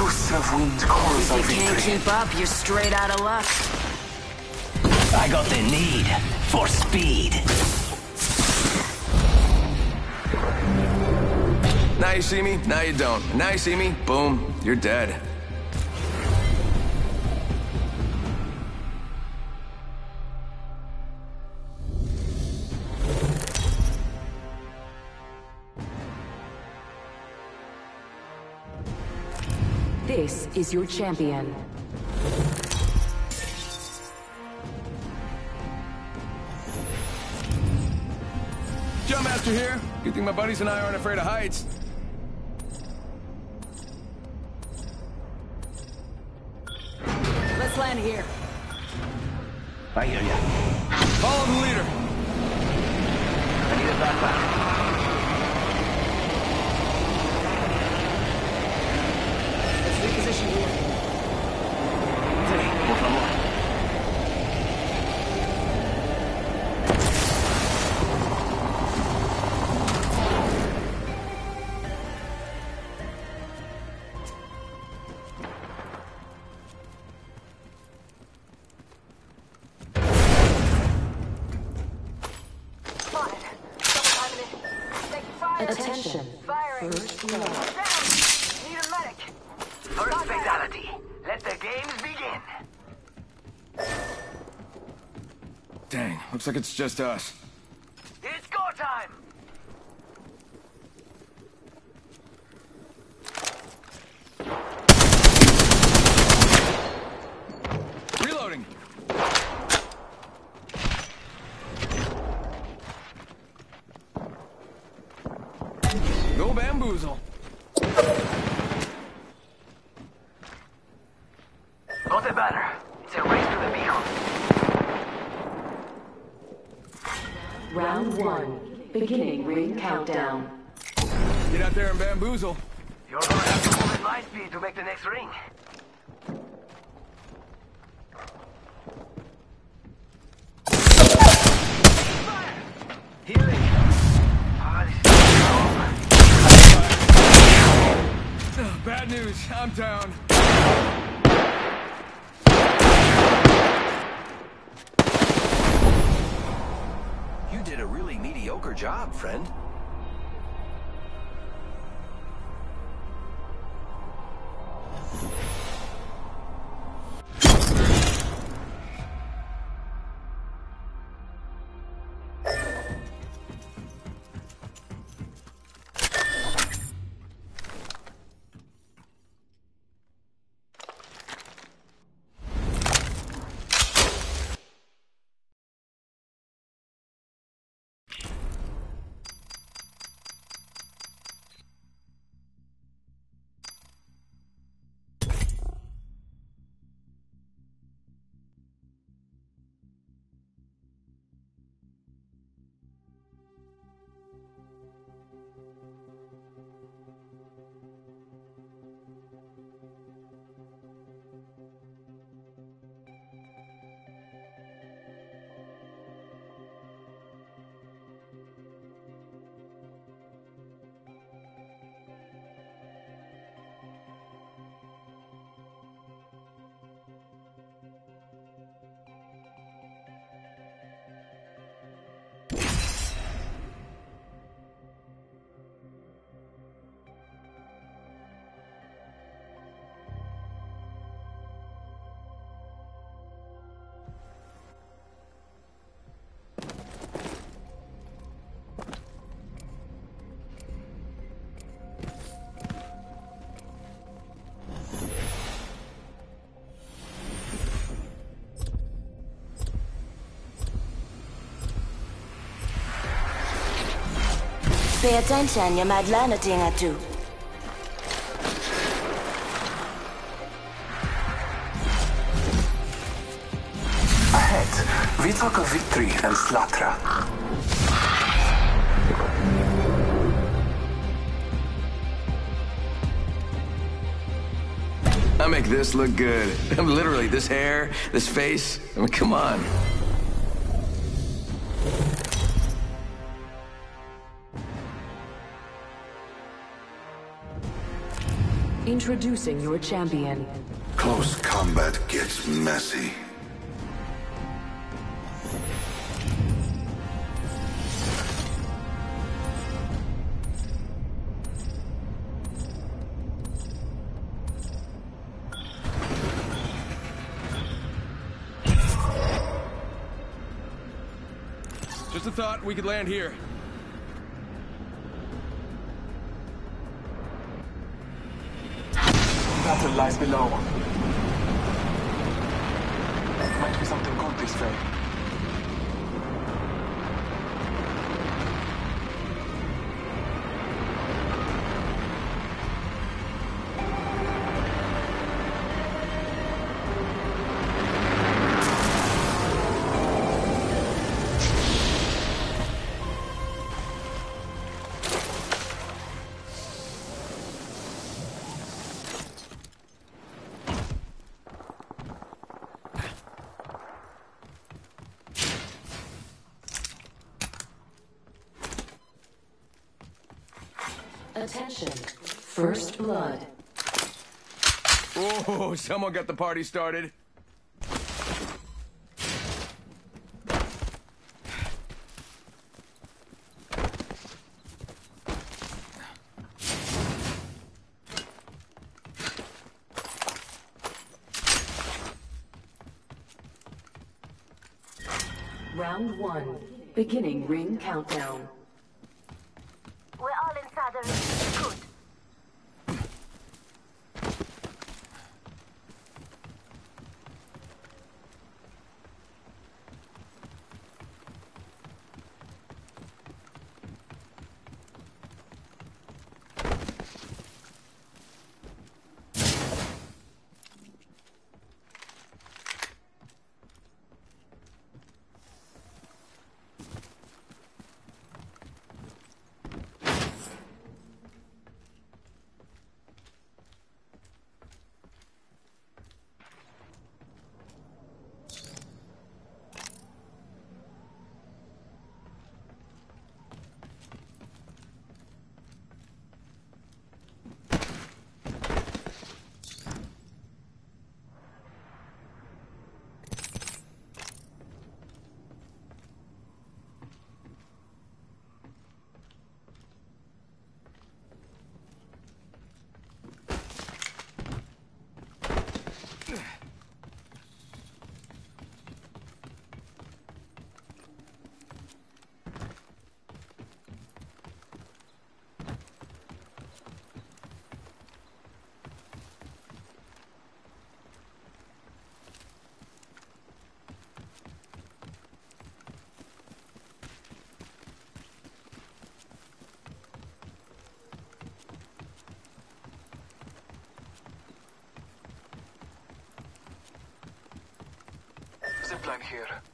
master of wind calls If you can't victory. keep up, you're straight out of luck. I got the need for speed. Now you see me, now you don't. Now you see me, boom, you're dead. This is your champion. Jump Master here. Good thing my buddies and I aren't afraid of heights? Let's land here. I hear ya. Follow the leader. I need a backpack. Let's Dang, looks like it's just us. It's go time. Reloading. Go bamboozle. Got the banner. It's a race to the beacon. Round one. Beginning ring countdown. Get out there and bamboozle. You're gonna have to move at light speed to make the next ring. Fire! Healing. Ah, this is over. Ugh, Bad news, I'm down. Mediocre job, friend. Pay attention, you might learn a thing or two. Ahead, we talk of victory and slaughter. I make this look good. Literally, this hair, this face. I mean, come on. Introducing your champion. Close combat gets messy. Just a thought, we could land here. Battle lies below. Might be something good this way. Attention. First blood. Oh, someone got the party started. Round one. Beginning ring countdown. Zipline here.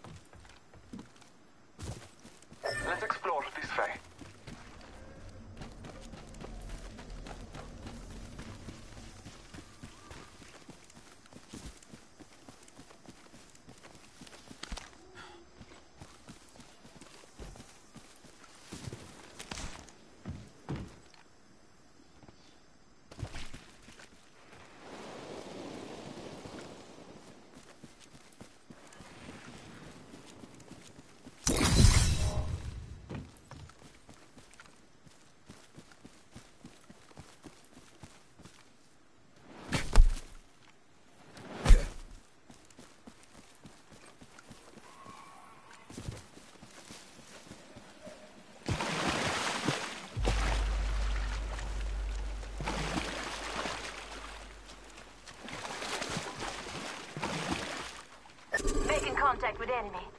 entiende.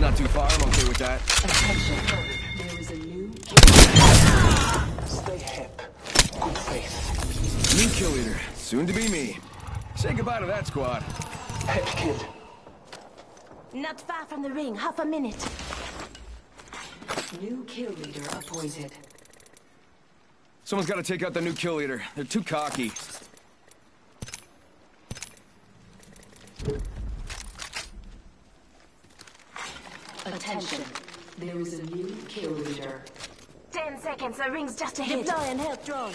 Seconds. Not too far. I'm okay with that. Attention. There is a new Stay hip. Good faith. New kill leader. Soon to be me. Say goodbye to that squad. Head kid. Not far from the ring, half a minute. New kill leader appointed. Someone's got to take out the new kill leader. They're too cocky. Attention. There is a new kill leader. Ten seconds, the ring's just ahead. Deploy and help drone.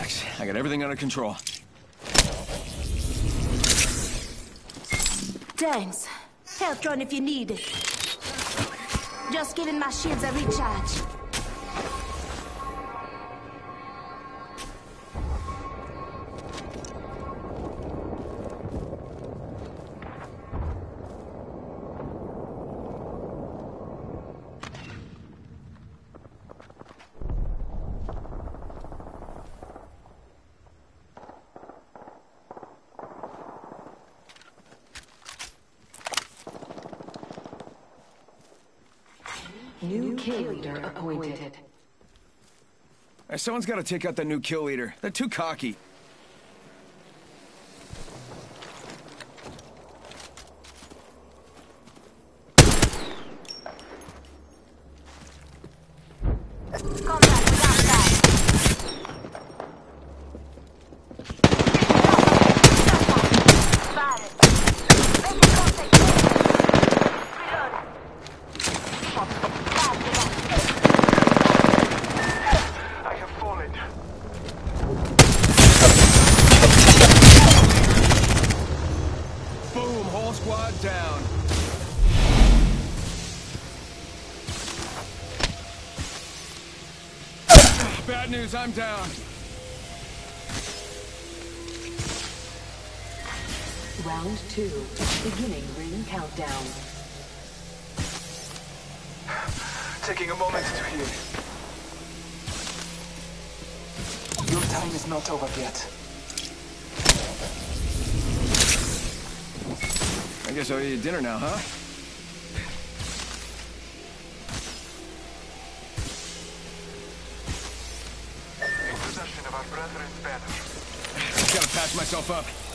relax. I got everything under control. Thanks. Help drone if you need it. Just giving my shields a recharge. Someone's got to take out the new kill leader. They're too cocky. Contact with outside. Fire it. Making contact. Reload. I have fallen. Boom, whole squad down. Bad news, I'm down. Round two. Beginning ring countdown. Taking a moment to heal. Your time is not over yet. I guess I'll eat dinner now, huh? Myself up.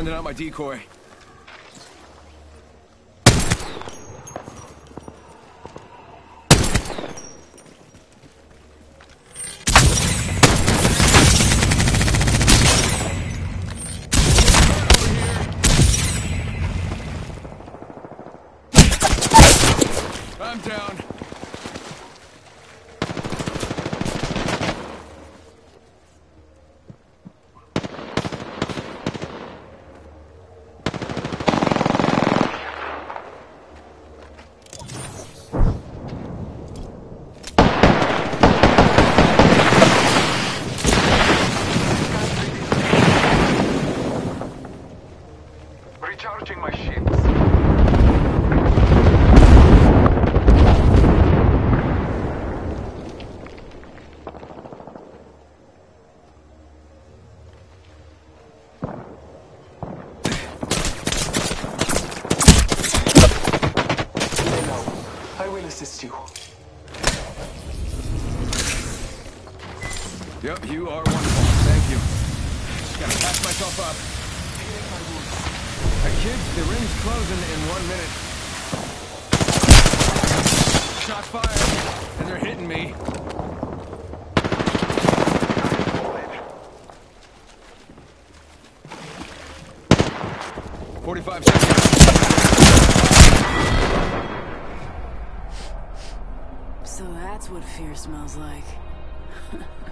Sending out my decoy. I'm down. assist you. Yep, you are wonderful. Thank you. Gotta patch up. Hey, kids, the ring's closing in one minute. Shots fired, and they're hitting me. Forty-five seconds. So that's what fear smells like.